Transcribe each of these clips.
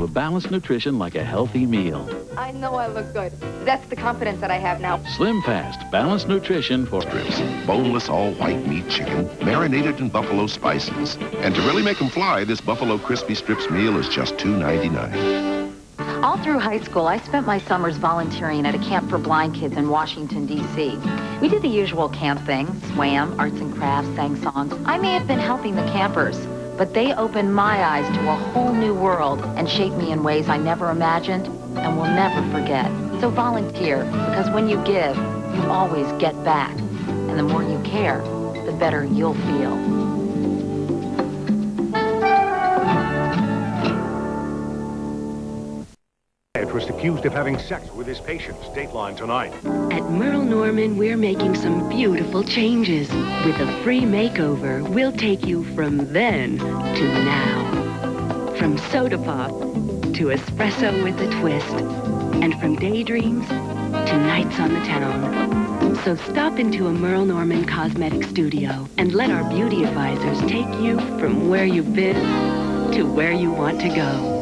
With balanced nutrition like a healthy meal. I know I look good. That's the confidence that I have now. Slim Fast, balanced nutrition for strips. Boneless all-white meat chicken, marinated in buffalo spices. And to really make them fly, this Buffalo Crispy Strips meal is just $2.99. All through high school, I spent my summers volunteering at a camp for blind kids in Washington, D.C. We did the usual camp things, swam, arts and crafts, sang songs. I may have been helping the campers, but they opened my eyes to a whole new world and shaped me in ways I never imagined and will never forget. So volunteer, because when you give, you always get back. And the more you care, the better you'll feel. Was accused of having sex with his patients. Dateline tonight. At Merle Norman, we're making some beautiful changes. With a free makeover, we'll take you from then to now. From soda pop to espresso with a twist. And from daydreams to nights on the town. So stop into a Merle Norman cosmetic studio and let our beauty advisors take you from where you've been to where you want to go.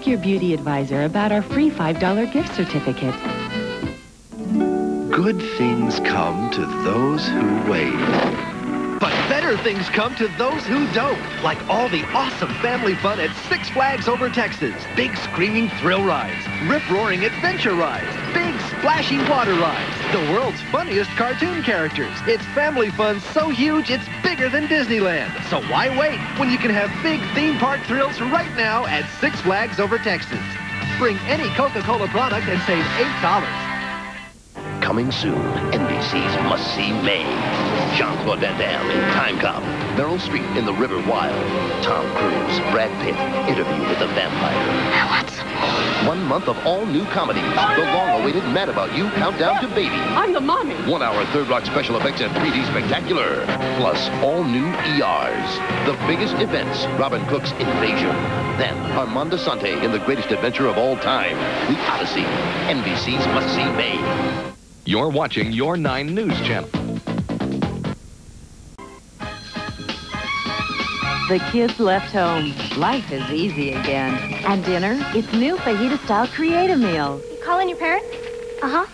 Ask your beauty advisor about our free $5 gift certificate. Good things come to those who wait. Better things come to those who don't, like all the awesome family fun at Six Flags Over Texas. Big screaming thrill rides, rip-roaring adventure rides, big splashy water rides, the world's funniest cartoon characters. It's family fun so huge it's bigger than Disneyland. So why wait when you can have big theme park thrills right now at Six Flags Over Texas? Bring any Coca-Cola product and save $8. Coming soon, NBC's must-see May. Jean-Claude Van Damme in Timecop. Meryl Streep in The River Wild. Tom Cruise, Brad Pitt, Interview with a Vampire. I want some more. One month of all new comedies. The long-awaited Mad About You Countdown to Baby. I'm the mommy. One hour Third Rock special effects and 3D spectacular. Plus all new ERs. The biggest events. Robin Cook's Invasion. Then Armand Assante in The Greatest Adventure of All Time. The Odyssey. NBC's must-see May. You're watching your 9 News Channel. The kids left home. Life is easy again. And dinner, it's new fajita-style Create-A meal. You calling your parents? Uh-huh.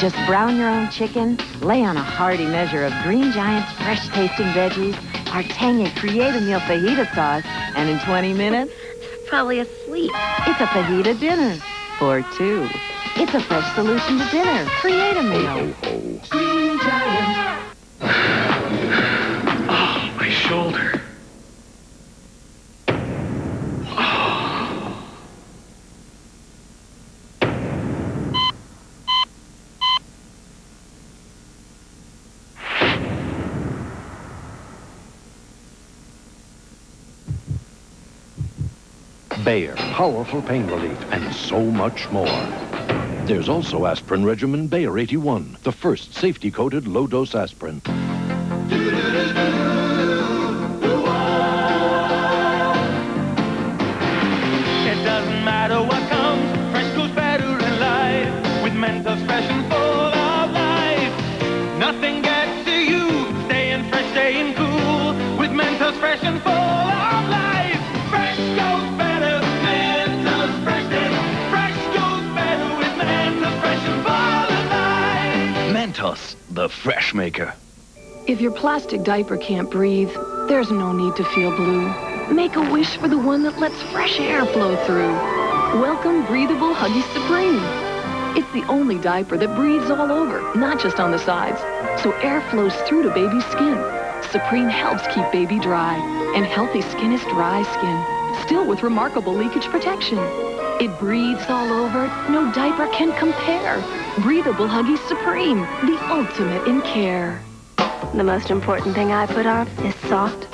Just brown your own chicken, lay on a hearty measure of Green Giant's fresh-tasting veggies, our tangy Create-A meal fajita sauce, and in 20 minutes... Probably asleep. It's a fajita dinner for two. It's a fresh solution to dinner. Create-A meal. Ho, ho, ho. Green Giant. oh, my shoulder. Bayer, powerful pain relief, and so much more. There's also aspirin regimen Bayer 81, the first safety-coated low-dose aspirin. Mentos, the fresh maker. If your plastic diaper can't breathe, there's no need to feel blue. Make a wish for the one that lets fresh air flow through. Welcome Breathable Huggies Supreme. It's the only diaper that breathes all over, not just on the sides, so air flows through to baby's skin. Supreme helps keep baby dry, and healthy skin is dry skin, still with remarkable leakage protection. It breathes all over, no diaper can compare. Breathable Huggies Supreme, the ultimate in care. The most important thing I put on is soft,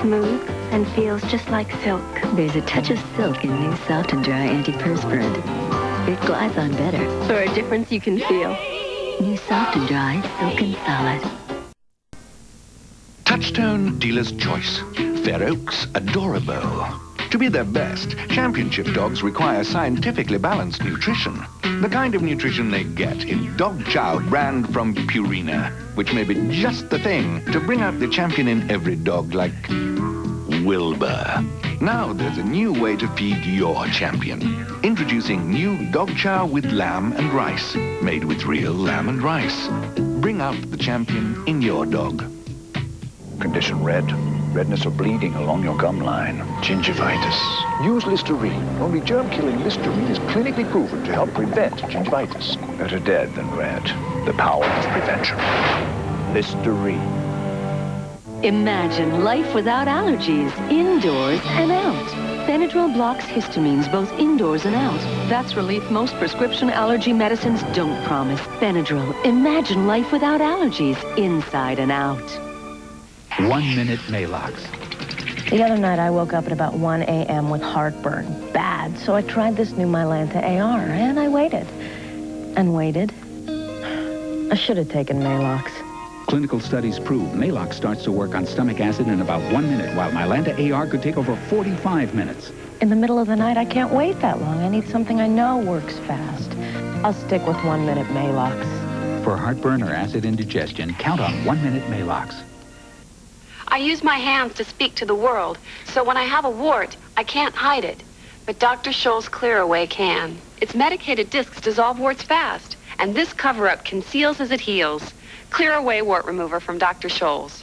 smooth, and feels just like silk. There's a touch of silk in new Soft and Dri Antiperspirant. It glides on better. For a difference you can feel. New Soft and Dri, Silk and Solid. Touchstone Dealer's Choice. Fair Oaks Adorable. To be their best, championship dogs require scientifically balanced nutrition. The kind of nutrition they get in Dog Chow brand from Purina, which may be just the thing to bring out the champion in every dog like Wilbur. Now there's a new way to feed your champion. Introducing new dog chow with lamb and rice, made with real lamb and rice. Bring out the champion in your dog. Condition red. Redness or bleeding along your gum line. Gingivitis. Use Listerine. Only germ-killing Listerine is clinically proven to help prevent gingivitis. Better dead than red. The power of prevention. Listerine. Imagine life without allergies, indoors and out. Benadryl blocks histamines both indoors and out. That's relief most prescription allergy medicines don't promise. Benadryl, imagine life without allergies, inside and out. One minute Maalox. The other night I woke up at about 1 a.m. with heartburn. Bad. So I tried this new Mylanta AR and I waited. And waited. I should have taken Maalox. Clinical studies prove Maalox starts to work on stomach acid in about one minute, while Mylanta AR could take over 45 minutes. In the middle of the night, I can't wait that long. I need something I know works fast. I'll stick with one minute Maalox. For heartburn or acid indigestion, count on one minute Maalox. I use my hands to speak to the world, so when I have a wart, I can't hide it. But Dr. Scholl's Clear Away can. Its medicated discs dissolve warts fast, and this cover-up conceals as it heals. Clear Away Wart Remover from Dr. Scholl's.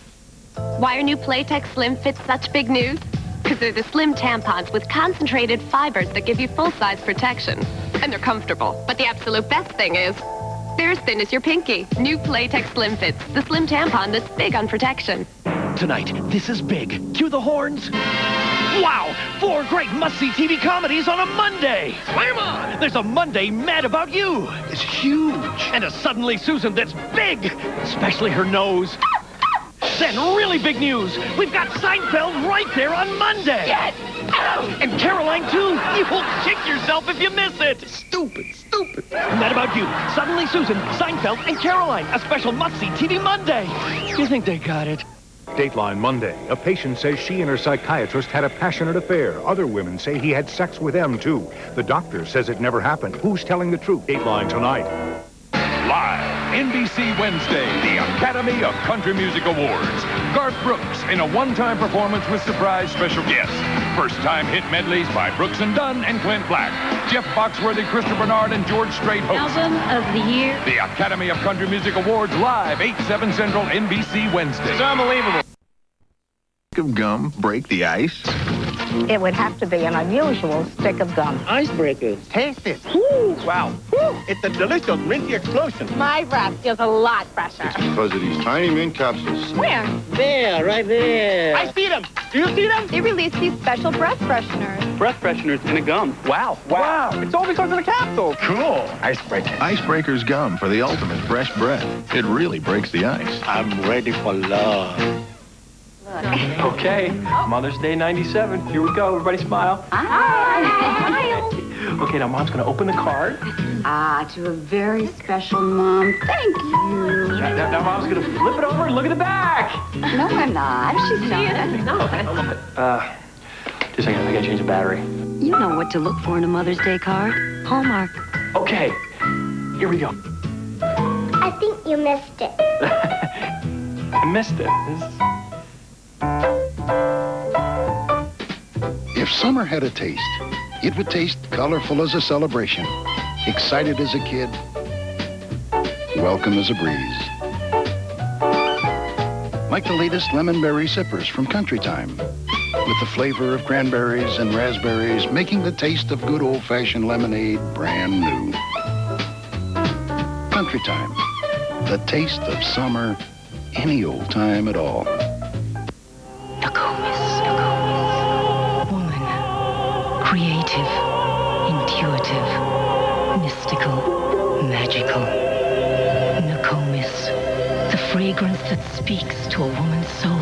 Why are new Playtex Slimfits such big news? Because they're the slim tampons with concentrated fibers that give you full-size protection. And they're comfortable. But the absolute best thing is, they're as thin as your pinky. New Playtex Slimfits, the slim tampon that's big on protection. Tonight, this is big. Cue the horns. Wow! Four great must-see TV comedies on a Monday! Slam on! There's a Monday Mad About You! It's huge! And a Suddenly Susan that's big! Especially her nose. Then really big news! We've got Seinfeld right there on Monday! Out! And Caroline too! You'll kick yourself if you miss it! Stupid, stupid! Mad About You, Suddenly Susan, Seinfeld, and Caroline. A special must-see TV Monday! You think they got it? Dateline Monday. A patient says she and her psychiatrist had a passionate affair. Other women say he had sex with them, too. The doctor says it never happened. Who's telling the truth? Dateline tonight. Live, NBC Wednesday, the Academy of Country Music Awards. Garth Brooks in a one-time performance with surprise special guests. First-time hit medleys by Brooks and Dunn and Clint Black. Jeff Foxworthy, Christopher Bernard, and George Strait host. Album of the year. The Academy of Country Music Awards live, 8, 7 Central, NBC Wednesday. It's unbelievable. Of gum break the ice? It would have to be an unusual stick of gum. Icebreaker. Taste it. Woo, wow. Woo, it's a delicious minty explosion. My breath feels a lot fresher. It's Because of these tiny mint capsules. Where? There, right there. I see them. Do you see them? They release these special breath fresheners. Breath fresheners in a gum. Wow. Wow. It's all because of the capsule. Cool. Icebreaker. Icebreaker's gum for the ultimate fresh breath. It really breaks the ice. I'm ready for love. Okay, Mother's Day 97. Here we go. Everybody smile. Okay, now Mom's going to open the card. Ah, to a very special mom. Thank you. Now, now, now Mom's going to flip it over and look at the back. No, I'm not. She's not. Uh, just a second. I got to change the battery. You know what to look for in a Mother's Day card. Hallmark. Okay, here we go. I think you missed it. I missed it. This- summer had a taste, it would taste colorful as a celebration, excited as a kid, welcome as a breeze. Like the latest lemon berry sippers from Country Time, with the flavor of cranberries and raspberries, making the taste of good old-fashioned lemonade brand new. Country Time, the taste of summer any old time at all. Creative, that speaks to a woman's soul.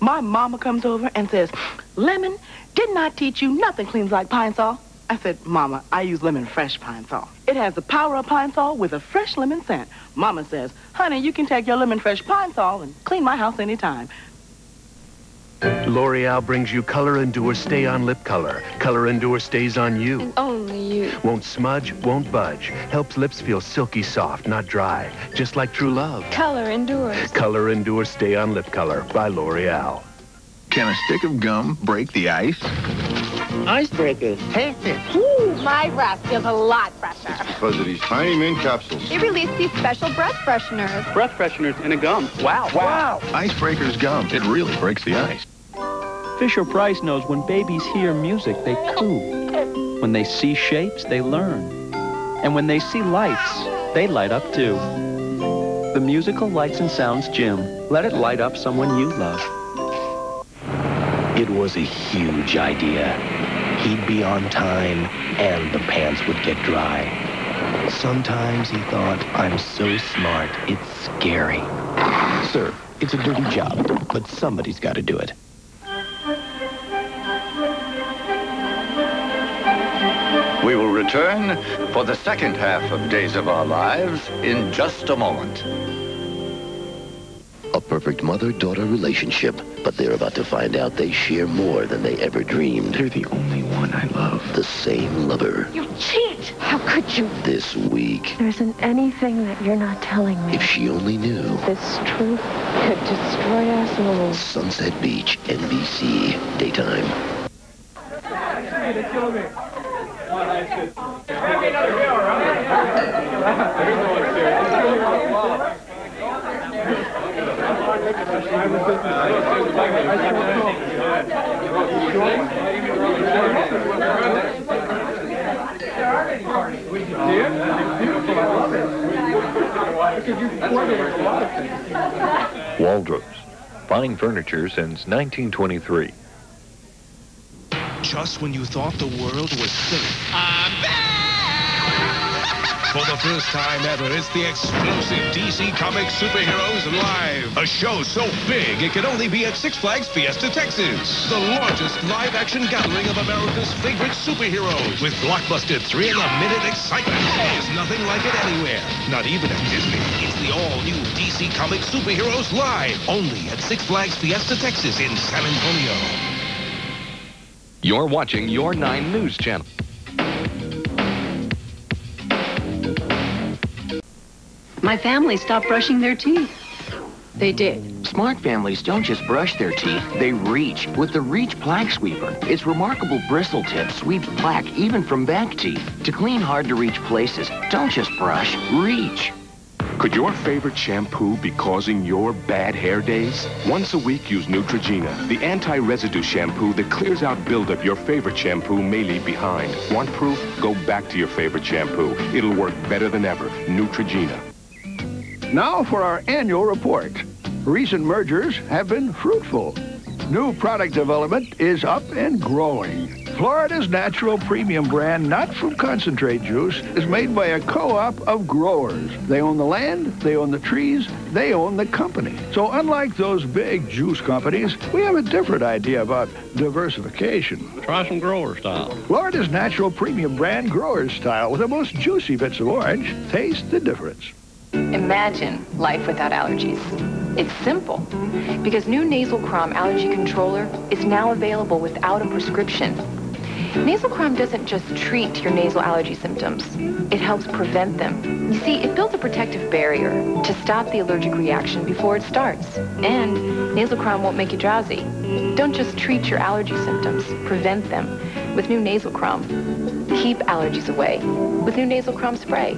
My mama comes over and says, Lemon, didn't I teach you nothing cleans like Pine-Sol? I said, Mama, I use lemon fresh Pine-Sol. It has the power of Pine-Sol with a fresh lemon scent. Mama says, honey, you can take your lemon fresh Pine-Sol and clean my house anytime. L'Oreal brings you Color Endure Stay On Lip Color. Color Endure stays on you. Only you. Won't smudge, won't budge. Helps lips feel silky soft, not dry. Just like true love. Color endures. Color Endure Stay On Lip Color by L'Oreal. Can a stick of gum break the ice? Icebreakers. Taste it. Ooh, my breath feels a lot fresher. Because of these tiny mint capsules. They release these special breath fresheners. Breath fresheners in a gum. Wow. Wow. Icebreakers gum. It really breaks the ice. Fisher Price knows when babies hear music, they coo. When they see shapes, they learn. And when they see lights, they light up too. The musical Lights and Sounds Gym. Let it light up someone you love. It was a huge idea. He'd be on time, and the pants would get dry. Sometimes he thought, I'm so smart, it's scary. Sir, it's a dirty job, but somebody's got to do it. We will return for the second half of Days of Our Lives in just a moment. A perfect mother-daughter relationship, but they're about to find out they share more than they ever dreamed. You're the only one I love. The same lover. You cheat! How could you? This week, There isn't anything that you're not telling me. if she only knew. This truth could destroy us all. Sunset Beach, NBC, daytime. Waldrop's. Fine furniture since 1923. Just when you thought the world was safe. For the first time ever, it's the explosive DC Comics Superheroes Live. A show so big it can only be at Six Flags Fiesta, Texas. The largest live-action gathering of America's favorite superheroes. With blockbuster three-in-a-minute excitement. There's nothing like it anywhere. Not even at Disney. It's the all-new DC Comics Superheroes Live. Only at Six Flags Fiesta, Texas in San Antonio. You're watching your 9 News Channel. My family stopped brushing their teeth. They did. Smart families don't just brush their teeth, they reach with the Reach Plaque Sweeper. Its remarkable bristle tip sweeps plaque even from back teeth. To clean hard-to-reach places, don't just brush, reach. Could your favorite shampoo be causing your bad hair days? Once a week, use Neutrogena, the anti-residue shampoo that clears out buildup your favorite shampoo may leave behind. Want proof? Go back to your favorite shampoo. It'll work better than ever. Neutrogena. Now for our annual report. Recent mergers have been fruitful. New product development is up and growing. Florida's natural premium brand, not from concentrate juice, is made by a co-op of growers. They own the land, they own the trees, they own the company. So unlike those big juice companies, we have a different idea about diversification. Try some grower style. Florida's natural premium brand growers style with the most juicy bits of orange. Taste the difference. Imagine life without allergies. It's simple because new Nasalcrom Allergy Controller is now available without a prescription. Nasalcrom doesn't just treat your nasal allergy symptoms. It helps prevent them. You see, it builds a protective barrier to stop the allergic reaction before it starts. And Nasalcrom won't make you drowsy. Don't just treat your allergy symptoms, prevent them. With new Nasalcrom, keep allergies away. With new Nasalcrom spray.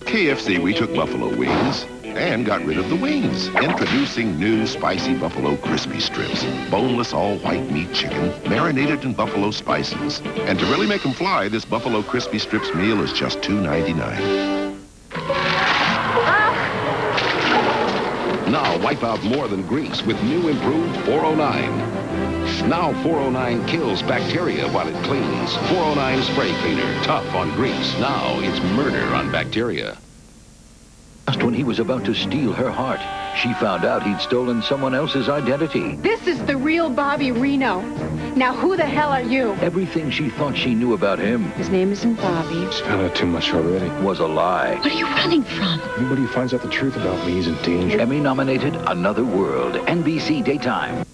KFC, we took buffalo wings and got rid of the wings. Introducing new spicy buffalo crispy strips. Boneless all white meat chicken, marinated in buffalo spices. And to really make them fly, this buffalo crispy strips meal is just $2.99. Now wipe out more than grease with new improved 409. Now 409 kills bacteria while it cleans. 409 spray cleaner, tough on grease. Now it's murder on bacteria. Just when he was about to steal her heart, she found out he'd stolen someone else's identity. This is the real Bobby Reno. Now, who the hell are you? Everything she thought she knew about him His name isn't Bobby. found out too much already. Was a lie. What are you running from? Anybody who finds out the truth about me, he's in danger. Emmy nominated Another World, NBC Daytime.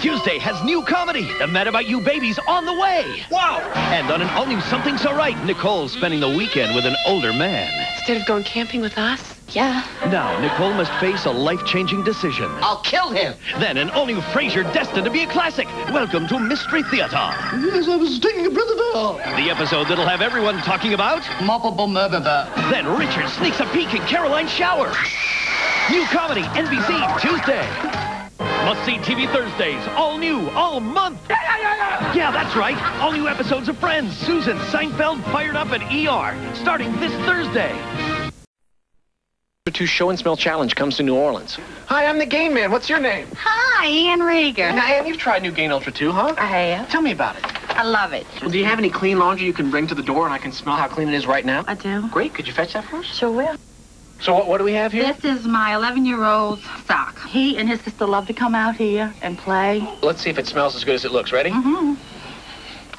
Tuesday has new comedy. The Mad About You Babies, on the way. Wow. And on an all-new Something So Right, Nicole's spending the weekend with an older man. Instead of going camping with us, Yeah. Now, Nicole must face a life-changing decision. I'll kill him. Then an all-new Frasier destined to be a classic. Welcome to Mystery Theater. Yes, I was taking a breath of air. The episode that'll have everyone talking about... Moppable murder. Then Richard sneaks a peek in Caroline's shower. New comedy, NBC, Tuesday. Must-see TV Thursdays, all new, all month. Yeah, yeah, yeah, yeah, that's right. All new episodes of Friends, Susan, Seinfeld, Fired Up, and ER, starting this Thursday. Two Show and Smell Challenge comes to New Orleans. Hi, I'm the Gain Man. What's your name? Hi, Ann Rieger. Now, Ann, you've tried New Gain Ultra 2, huh? I have. Tell me about it. I love it. Well, do you have any clean laundry you can bring to the door and I can smell how clean it is right now? I do. Great. Could you fetch that for us? Sure will. So what, what do we have here? This is my 11-year-old's sock. He and his sister love to come out here and play. Let's see if it smells as good as it looks. Ready? Mm-hmm.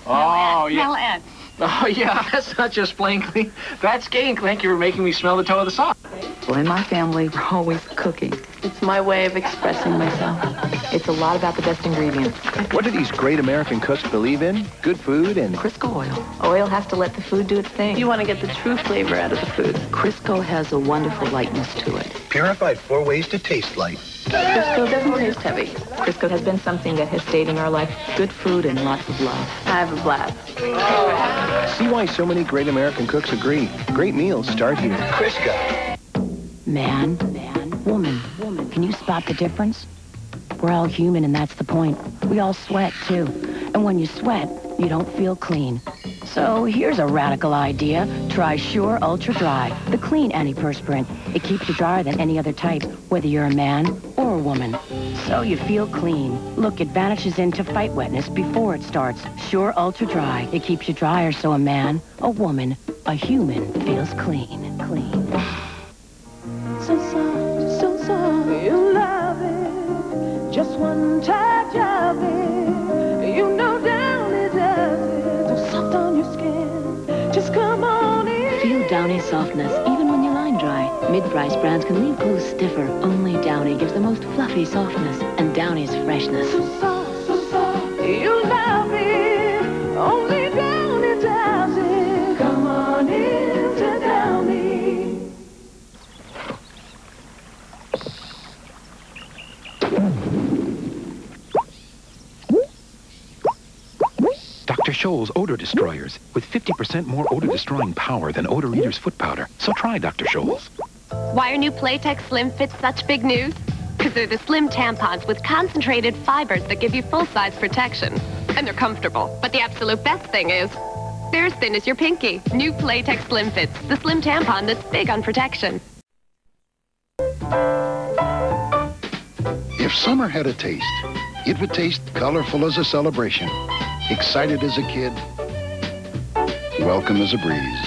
Oh, yeah. Smell Ann. Oh, yeah. That's not just plain clean. That's Gain. Thank you for making me smell the toe of the sock. Well, in my family, we're always cooking. It's my way of expressing myself. It's a lot about the best ingredients. What do these great American cooks believe in? Good food and... Crisco oil. Oil has to let the food do its thing. You want to get the true flavor out of the food. Crisco has a wonderful lightness to it. Purified four ways to taste light. Crisco doesn't taste heavy. Crisco has been something that has stayed in our life. Good food and lots of love. I have a blast. See why so many great American cooks agree. Great meals start here. Crisco. Man, man, woman, woman. Can you spot the difference? We're all human, and that's the point. We all sweat, too. And when you sweat, you don't feel clean. So here's a radical idea. Try Sure Ultra Dry, the clean antiperspirant. It keeps you drier than any other type, whether you're a man or a woman. So you feel clean. Look, it vanishes into fight wetness before it starts. Sure Ultra Dry. It keeps you drier so a man, a woman, a human feels clean. Clean. So soft, so soft, you love it. Just one touch softness even when your line dry. Mid-price brands can leave clothes stiffer. Only Downy gives the most fluffy softness and Downy's freshness. Scholl's Odor Destroyers with 50% more odor-destroying power than Odor Eater's foot powder. So try Dr. Scholl's. Why are new Playtex Slimfits such big news? Because they're the slim tampons with concentrated fibers that give you full-size protection. And they're comfortable. But the absolute best thing is, they're as thin as your pinky. New Playtex Slimfits, the slim tampon that's big on protection. If summer had a taste, it would taste colorful as a celebration, excited as a kid, welcome as a breeze.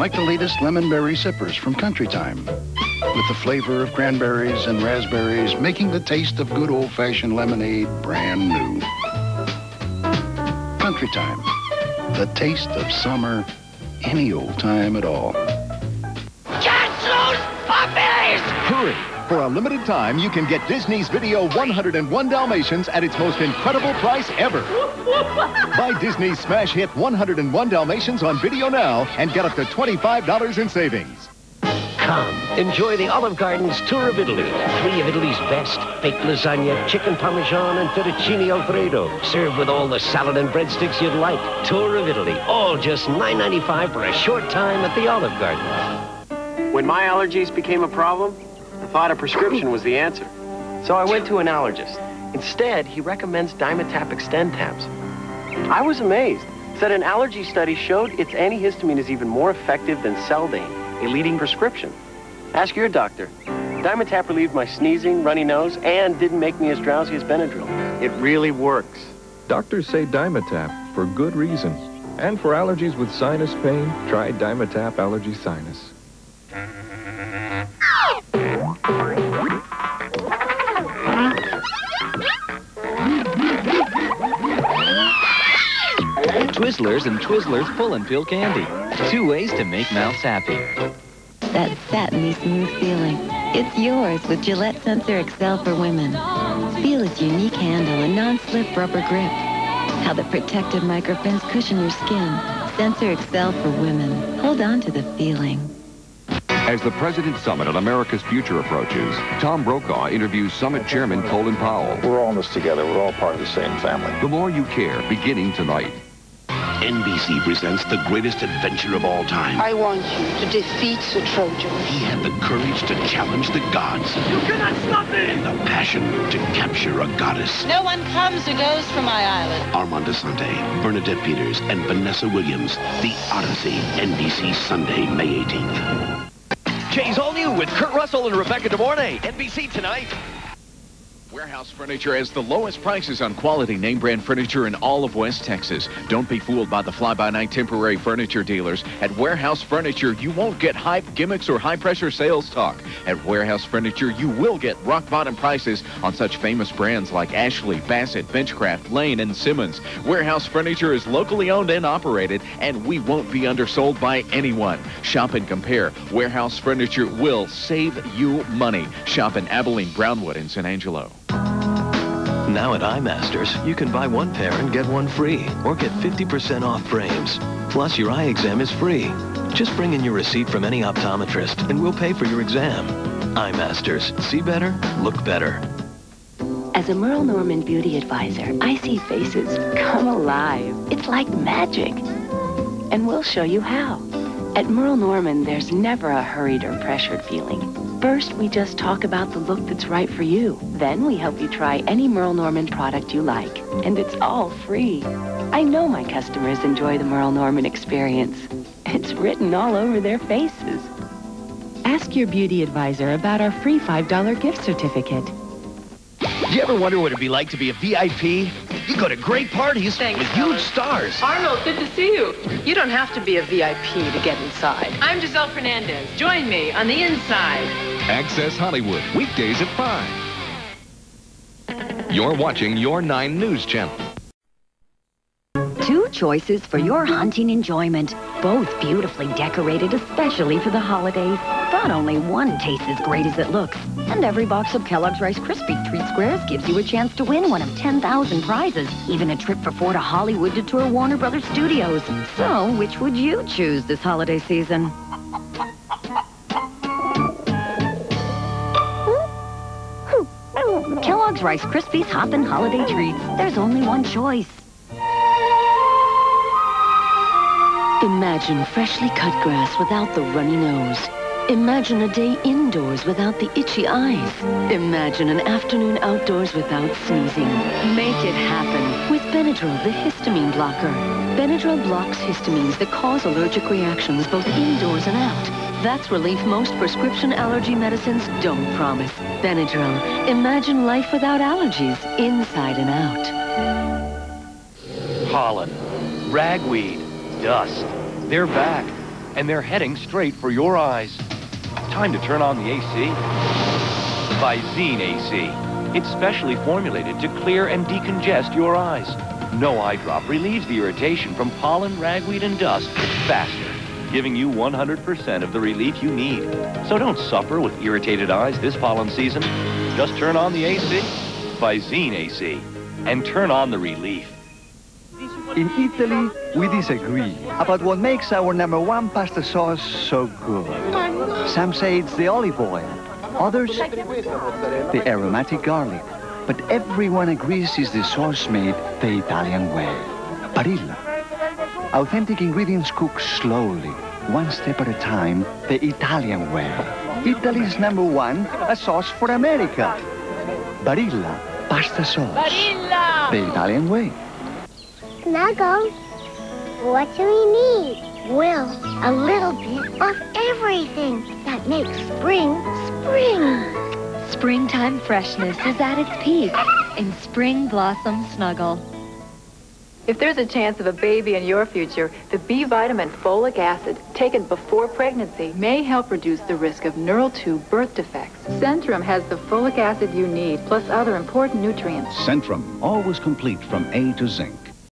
Like the latest lemon berry sippers from Country Time, with the flavor of cranberries and raspberries, making the taste of good old-fashioned lemonade brand new. Country Time, the taste of summer any old time at all. For a limited time, you can get Disney's Video 101 Dalmatians at its most incredible price ever. Buy Disney's smash hit 101 Dalmatians on video now and get up to $25 in savings. Come, enjoy the Olive Garden's tour of Italy. Three of Italy's best, baked lasagna, chicken parmesan, and fettuccine alfredo. Served with all the salad and breadsticks you'd like. Tour of Italy, all just $9.95 for a short time at the Olive Garden. When my allergies became a problem, I thought a prescription was the answer. So I went to an allergist. Instead, he recommends Dimetapp Extentabs. I was amazed. Said an allergy study showed its antihistamine is even more effective than Seldane, a leading prescription. Ask your doctor. Dimetapp relieved my sneezing, runny nose, and didn't make me as drowsy as Benadryl. It really works. Doctors say Dimetapp for good reason. And for allergies with sinus pain, try Dimetapp Allergy Sinus. Twizzlers and Twizzlers Pull and Peel Candy. Two ways to make mouths happy. That satiny smooth feeling. It's yours with Gillette Sensor Excel for women. Feel its unique handle and non-slip rubber grip. How the protective microfins cushion your skin. Sensor Excel for women. Hold on to the feeling. As the President's Summit on America's Future approaches, Tom Brokaw interviews Summit Chairman Colin Powell. We're all in this together. We're all part of the same family. The More You Care, beginning tonight. NBC presents the greatest adventure of all time. I want you to defeat the Trojans. He had the courage to challenge the gods. You cannot stop me! And the passion to capture a goddess. No one comes or goes from my island. Armand Assante, Bernadette Peters, and Vanessa Williams. The Odyssey, NBC Sunday, May 18th. Jay's all new with Kurt Russell and Rebecca De Mornay. NBC tonight. Warehouse Furniture has the lowest prices on quality name brand furniture in all of West Texas. Don't be fooled by the fly-by-night temporary furniture dealers. At Warehouse Furniture, you won't get hype, gimmicks, or high-pressure sales talk. At Warehouse Furniture, you will get rock-bottom prices on such famous brands like Ashley, Bassett, Benchcraft, Lane, and Simmons. Warehouse Furniture is locally owned and operated, and we won't be undersold by anyone. Shop and compare. Warehouse Furniture will save you money. Shop in Abilene, Brownwood, and San Angelo. Now at EyeMasters, you can buy one pair and get one free, or get 50% off frames. Plus, your eye exam is free. Just bring in your receipt from any optometrist, and we'll pay for your exam. EyeMasters. See better, look better. As a Merle Norman beauty advisor, I see faces come alive. It's like magic. And we'll show you how. At Merle Norman, there's never a hurried or pressured feeling. First, we just talk about the look that's right for you. Then we help you try any Merle Norman product you like. And it's all free. I know my customers enjoy the Merle Norman experience. It's written all over their faces. Ask your beauty advisor about our free $5 gift certificate. Do you ever wonder what it'd be like to be a VIP? You go to great parties Thanks, with fellas. huge stars. Arnold, good to see you. You don't have to be a VIP to get inside. I'm Giselle Fernandez. Join me on the inside. Access Hollywood, weekdays at 5. You're watching your 9 News Channel. Two choices for your hunting enjoyment, both beautifully decorated especially for the holidays. But only one tastes as great as it looks. And every box of Kellogg's Rice Krispie Treat Squares gives you a chance to win one of 10,000 prizes, even a trip for four to Hollywood to tour Warner Brothers Studios. So, which would you choose this holiday season? Kellogg's Rice Krispies Hoppin' Holiday Treats. There's only one choice. Imagine freshly cut grass without the runny nose. Imagine a day indoors without the itchy eyes. Imagine an afternoon outdoors without sneezing. Make it happen with Benadryl, the histamine blocker. Benadryl blocks histamines that cause allergic reactions both indoors and out. That's relief most prescription allergy medicines don't promise. Benadryl. Imagine life without allergies, inside and out. pollen, ragweed, dust. They're back, and they're heading straight for your eyes. Time to turn on the AC. Visine AC. It's specially formulated to clear and decongest your eyes. No eye drop relieves the irritation from pollen, ragweed, and dust faster, giving you 100% of the relief you need. So don't suffer with irritated eyes this pollen season. Just turn on the AC, Visine AC, and turn on the relief. In Italy, we disagree about what makes our number one pasta sauce so good. Some say it's the olive oil, others the aromatic garlic. But everyone agrees it's the sauce made the Italian way. Barilla. Authentic ingredients cooked slowly, one step at a time, the Italian way. Italy's number one, a sauce for America. Barilla pasta sauce. Barilla! The Italian way. Snuggles, what do we need? Well, a little bit of everything that makes spring, spring. Springtime freshness is at its peak in Spring Blossom Snuggle. If there's a chance of a baby in your future, the B vitamin folic acid taken before pregnancy may help reduce the risk of neural tube birth defects. Centrum has the folic acid you need, plus other important nutrients. Centrum, always complete from A to zinc.